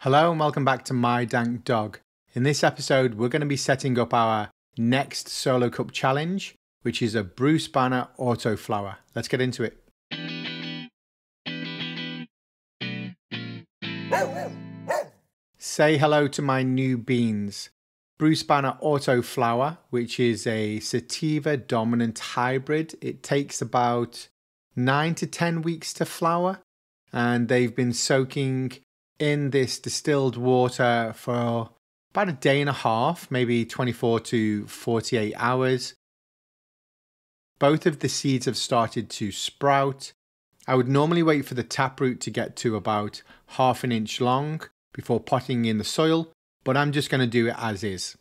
Hello and welcome back to My Dank Dog. In this episode, we're going to be setting up our next Solo Cup challenge, which is a Bruce Banner Auto Flower. Let's get into it. Say hello to my new beans. Bruce Banner Auto Flower, which is a sativa dominant hybrid. It takes about 9 to 10 weeks to flower, and they've been soaking in this distilled water for about a day and a half, maybe 24 to 48 hours. Both of the seeds have started to sprout. I would normally wait for the taproot to get to about half an inch long before potting in the soil, but I'm just going to do it as is.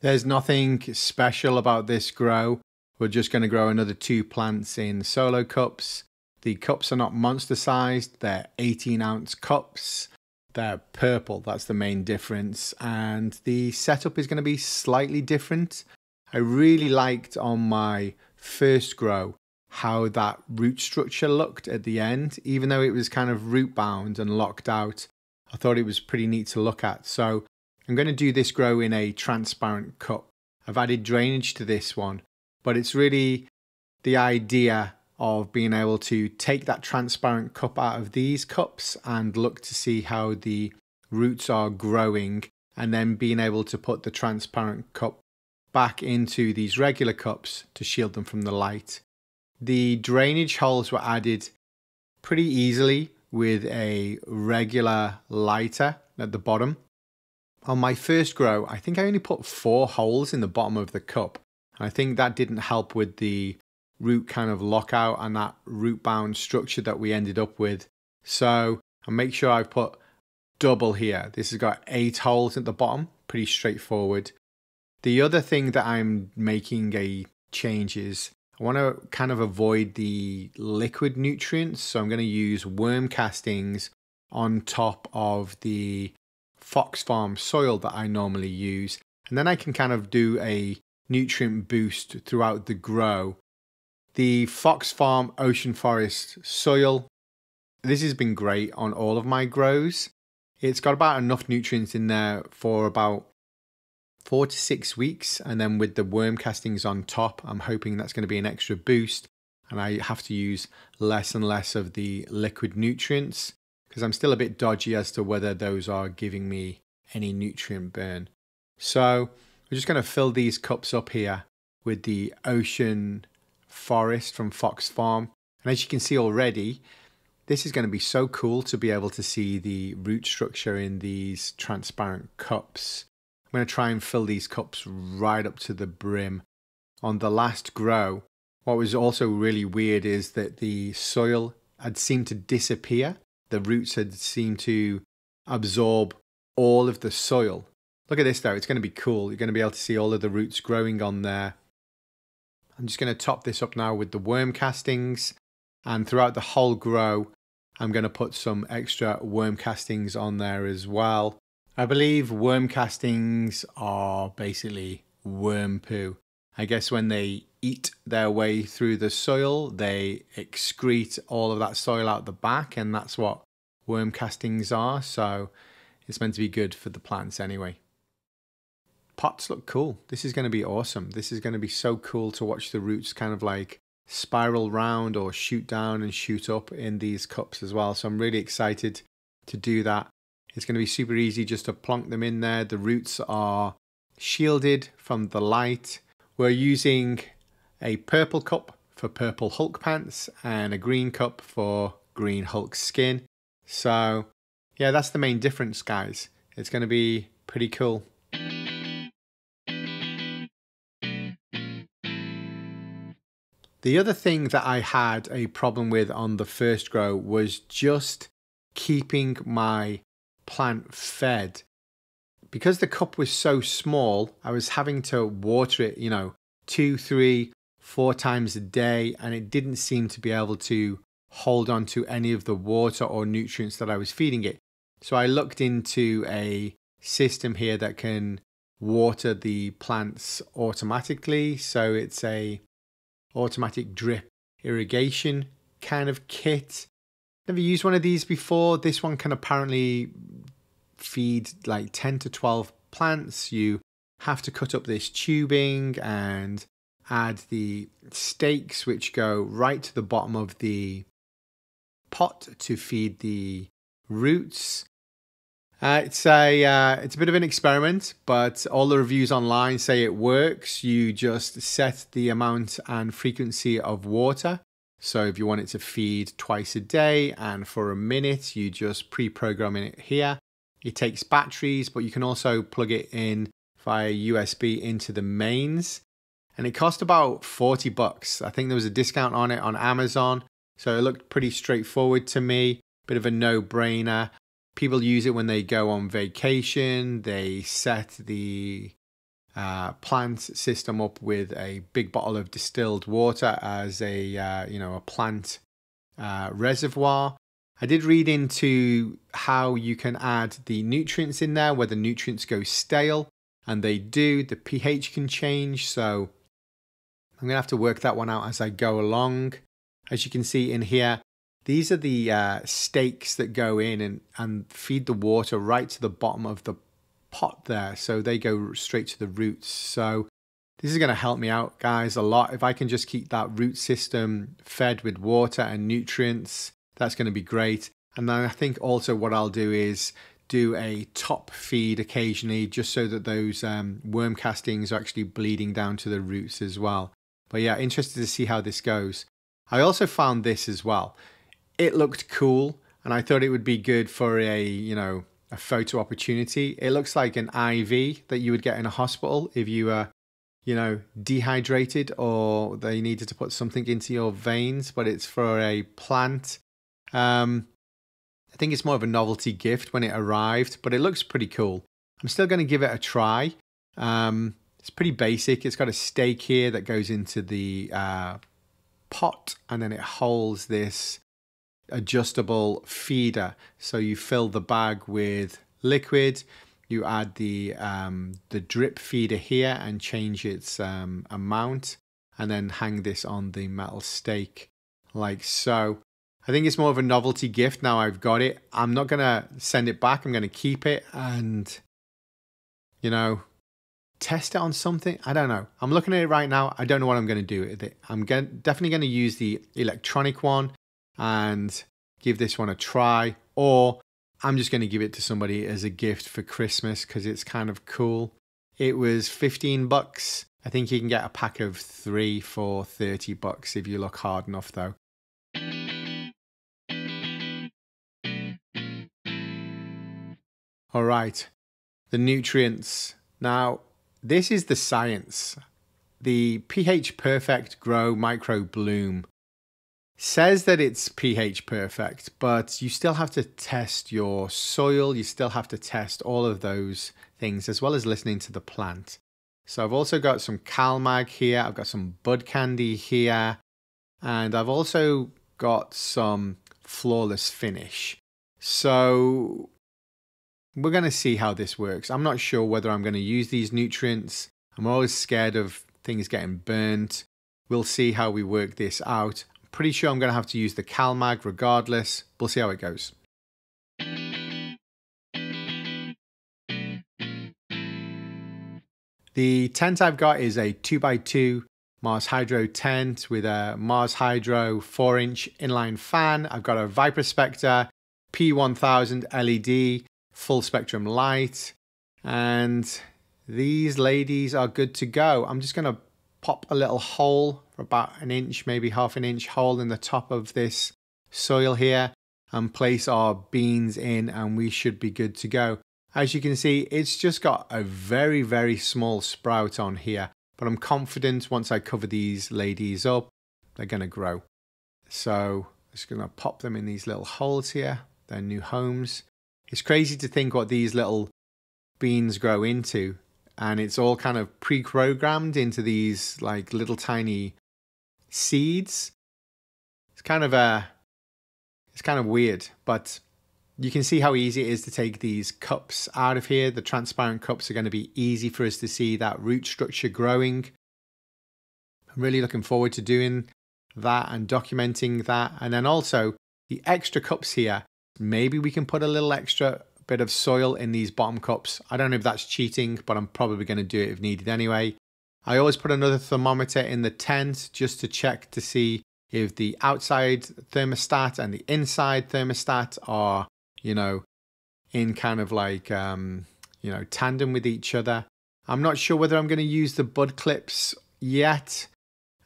There's nothing special about this grow. We're just going to grow another two plants in solo cups. The cups are not monster sized, they're 18 ounce cups. They're purple, that's the main difference. And the setup is going to be slightly different. I really liked on my first grow how that root structure looked at the end, even though it was kind of root bound and locked out. I thought it was pretty neat to look at. So I'm going to do this grow in a transparent cup. I've added drainage to this one, but it's really the idea of being able to take that transparent cup out of these cups and look to see how the roots are growing and then being able to put the transparent cup back into these regular cups to shield them from the light. The drainage holes were added pretty easily with a regular lighter at the bottom on my first grow, I think I only put four holes in the bottom of the cup. And I think that didn't help with the root kind of lockout and that root bound structure that we ended up with. So I'll make sure I've put double here. This has got eight holes at the bottom, pretty straightforward. The other thing that I'm making a change is I want to kind of avoid the liquid nutrients. So I'm going to use worm castings on top of the Fox Farm soil that I normally use. And then I can kind of do a nutrient boost throughout the grow. The Fox Farm Ocean Forest soil, this has been great on all of my grows. It's got about enough nutrients in there for about four to six weeks. And then with the worm castings on top, I'm hoping that's going to be an extra boost. And I have to use less and less of the liquid nutrients because I'm still a bit dodgy as to whether those are giving me any nutrient burn. So we're just going to fill these cups up here with the ocean forest from Fox Farm. And as you can see already, this is going to be so cool to be able to see the root structure in these transparent cups. I'm going to try and fill these cups right up to the brim. On the last grow, what was also really weird is that the soil had seemed to disappear the roots had seemed to absorb all of the soil. Look at this though, it's going to be cool. You're going to be able to see all of the roots growing on there. I'm just going to top this up now with the worm castings and throughout the whole grow I'm going to put some extra worm castings on there as well. I believe worm castings are basically worm poo. I guess when they eat their way through the soil, they excrete all of that soil out the back, and that's what worm castings are. So it's meant to be good for the plants anyway. Pots look cool. This is going to be awesome. This is going to be so cool to watch the roots kind of like spiral round or shoot down and shoot up in these cups as well. So I'm really excited to do that. It's going to be super easy just to plonk them in there. The roots are shielded from the light. We're using a purple cup for purple Hulk pants and a green cup for green Hulk skin. So yeah, that's the main difference, guys. It's going to be pretty cool. The other thing that I had a problem with on the first grow was just keeping my plant fed. Because the cup was so small, I was having to water it, you know, two, three, four times a day, and it didn't seem to be able to hold on to any of the water or nutrients that I was feeding it. So I looked into a system here that can water the plants automatically. So it's a automatic drip irrigation kind of kit. Never used one of these before. This one can apparently feed like 10 to 12 plants. You have to cut up this tubing and add the stakes which go right to the bottom of the pot to feed the roots. Uh, it's a uh, it's a bit of an experiment, but all the reviews online say it works. You just set the amount and frequency of water. So if you want it to feed twice a day and for a minute, you just pre-program it here. It takes batteries, but you can also plug it in via USB into the mains. And it cost about 40 bucks. I think there was a discount on it on Amazon. So it looked pretty straightforward to me, bit of a no-brainer. People use it when they go on vacation. They set the uh, plant system up with a big bottle of distilled water as a uh, you know a plant uh, reservoir. I did read into how you can add the nutrients in there, where the nutrients go stale, and they do. The pH can change, so I'm gonna have to work that one out as I go along. As you can see in here, these are the uh, stakes that go in and, and feed the water right to the bottom of the pot there. So they go straight to the roots. So this is going to help me out, guys, a lot. If I can just keep that root system fed with water and nutrients, that's going to be great. And then I think also what I'll do is do a top feed occasionally just so that those um, worm castings are actually bleeding down to the roots as well. But yeah, interested to see how this goes. I also found this as well it looked cool and I thought it would be good for a, you know, a photo opportunity. It looks like an IV that you would get in a hospital if you were, you know, dehydrated or they needed to put something into your veins, but it's for a plant. Um, I think it's more of a novelty gift when it arrived, but it looks pretty cool. I'm still going to give it a try. Um, it's pretty basic. It's got a stake here that goes into the uh, pot and then it holds this adjustable feeder. So you fill the bag with liquid, you add the um, the drip feeder here and change its um, amount, and then hang this on the metal stake like so. I think it's more of a novelty gift now I've got it. I'm not going to send it back. I'm going to keep it and, you know, test it on something. I don't know. I'm looking at it right now. I don't know what I'm going to do with it. I'm going, definitely going to use the electronic one and give this one a try, or I'm just going to give it to somebody as a gift for Christmas because it's kind of cool. It was 15 bucks. I think you can get a pack of three for 30 bucks if you look hard enough, though. All right, the nutrients. Now, this is the science. The pH Perfect Grow Micro Bloom says that it's pH perfect, but you still have to test your soil, you still have to test all of those things as well as listening to the plant. So I've also got some CalMag here, I've got some Bud Candy here, and I've also got some Flawless Finish. So we're going to see how this works. I'm not sure whether I'm going to use these nutrients. I'm always scared of things getting burnt. We'll see how we work this out. Pretty sure I'm going to have to use the CalMag regardless. We'll see how it goes. The tent I've got is a 2x2 Mars Hydro tent with a Mars Hydro 4 inch inline fan. I've got a Viparspectra P1000 LED full spectrum light and these ladies are good to go. I'm just going to pop a little hole for about an inch, maybe half an inch hole in the top of this soil here and place our beans in and we should be good to go. As you can see, it's just got a very, very small sprout on here, but I'm confident once I cover these ladies up, they're going to grow. So I'm just going to pop them in these little holes here, their new homes. It's crazy to think what these little beans grow into and it's all kind of pre-programmed into these like little tiny seeds. It's kind of a it's kind of weird, but you can see how easy it is to take these cups out of here. The transparent cups are going to be easy for us to see that root structure growing. I'm really looking forward to doing that and documenting that. And then also the extra cups here, maybe we can put a little extra bit of soil in these bottom cups. I don't know if that's cheating, but I'm probably going to do it if needed anyway. I always put another thermometer in the tent just to check to see if the outside thermostat and the inside thermostat are, you know, in kind of like, um, you know, tandem with each other. I'm not sure whether I'm going to use the bud clips yet.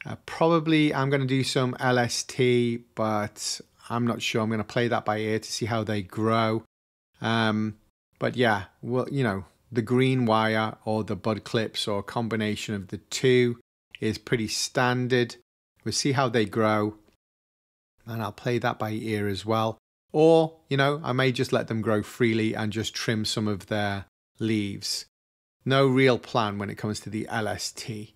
Uh, probably I'm going to do some LST, but I'm not sure. I'm going to play that by ear to see how they grow. Um, but yeah, well, you know, the green wire or the bud clips or combination of the two is pretty standard. We'll see how they grow and I'll play that by ear as well. Or, you know, I may just let them grow freely and just trim some of their leaves. No real plan when it comes to the LST.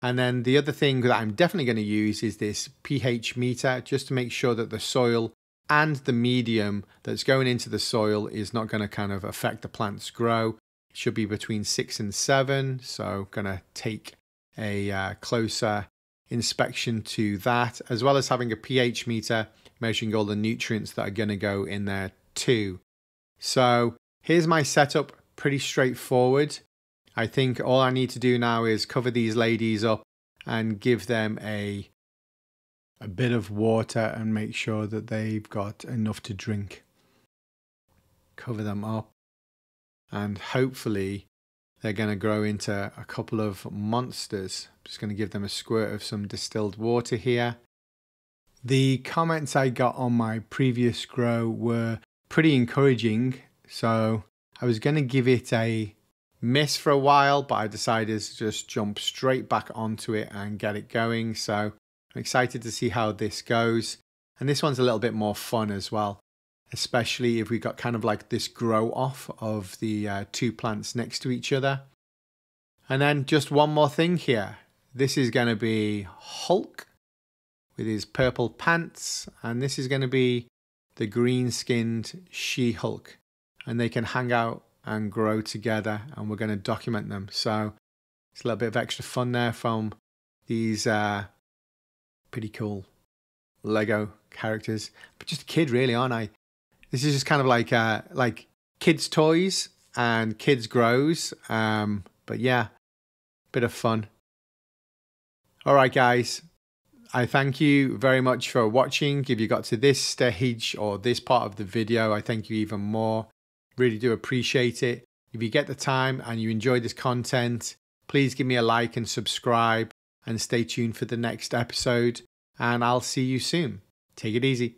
And then the other thing that I'm definitely going to use is this pH meter just to make sure that the soil and the medium that's going into the soil is not going to kind of affect the plant's grow. It should be between six and seven. So going to take a uh, closer inspection to that, as well as having a pH meter measuring all the nutrients that are going to go in there too. So here's my setup, pretty straightforward. I think all I need to do now is cover these ladies up and give them a a bit of water and make sure that they've got enough to drink. Cover them up and hopefully they're going to grow into a couple of monsters. I'm just going to give them a squirt of some distilled water here. The comments I got on my previous grow were pretty encouraging, so I was going to give it a miss for a while, but I decided to just jump straight back onto it and get it going. So I'm excited to see how this goes. And this one's a little bit more fun as well, especially if we got kind of like this grow off of the uh, two plants next to each other. And then just one more thing here. This is going to be Hulk with his purple pants, and this is going to be the green skinned She Hulk. And they can hang out and grow together and we're going to document them. So it's a little bit of extra fun there from these uh, pretty cool Lego characters. But just a kid, really, aren't I? This is just kind of like uh, like kids' toys and kids' grows. Um, but yeah, bit of fun. All right, guys. I thank you very much for watching. If you got to this stage or this part of the video, I thank you even more. Really do appreciate it. If you get the time and you enjoy this content, please give me a like and subscribe and stay tuned for the next episode. And I'll see you soon. Take it easy.